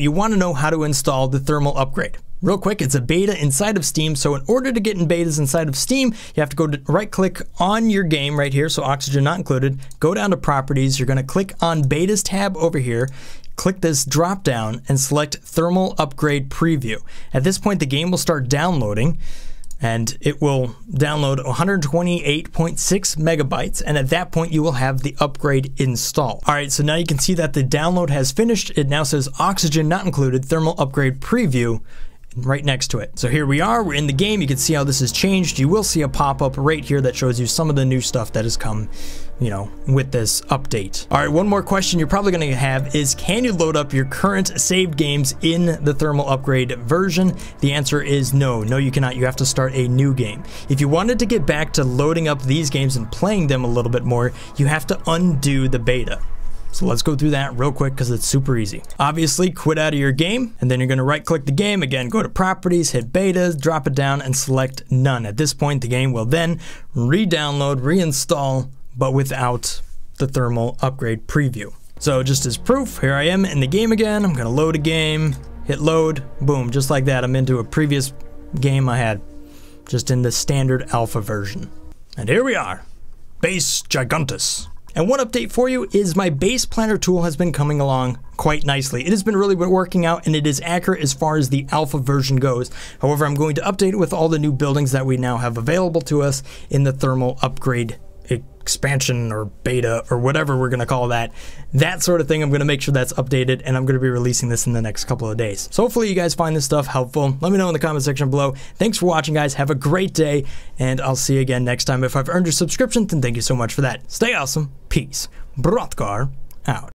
you want to know how to install the thermal upgrade. Real quick, it's a beta inside of Steam. So in order to get in betas inside of Steam, you have to go to right click on your game right here. So Oxygen not included. Go down to properties. You're going to click on betas tab over here. Click this drop down and select thermal upgrade preview. At this point, the game will start downloading and it will download 128.6 megabytes and at that point you will have the upgrade installed. Alright so now you can see that the download has finished. It now says oxygen not included thermal upgrade preview right next to it. So here we are, we're in the game, you can see how this has changed. You will see a pop-up right here that shows you some of the new stuff that has come, you know, with this update. All right, one more question you're probably gonna have is, can you load up your current saved games in the thermal upgrade version? The answer is no, no you cannot, you have to start a new game. If you wanted to get back to loading up these games and playing them a little bit more, you have to undo the beta. So let's go through that real quick because it's super easy. Obviously, quit out of your game, and then you're going to right click the game. Again, go to properties, hit betas, drop it down, and select none. At this point, the game will then re-download, reinstall, but without the thermal upgrade preview. So just as proof, here I am in the game again. I'm to load a game, hit load, boom, just like that. I'm into a previous game I had, just in the standard alpha version. And here we are, Base Gigantus. And one update for you is my base planner tool has been coming along quite nicely. It has been really working out and it is accurate as far as the alpha version goes. However, I'm going to update it with all the new buildings that we now have available to us in the thermal upgrade expansion or beta or whatever we're going to call that. That sort of thing, I'm going to make sure that's updated and I'm going to be releasing this in the next couple of days. So hopefully you guys find this stuff helpful. Let me know in the comment section below. Thanks for watching, guys. Have a great day and I'll see you again next time. If I've earned your subscription, then thank you so much for that. Stay awesome. Peace. Brothgar out.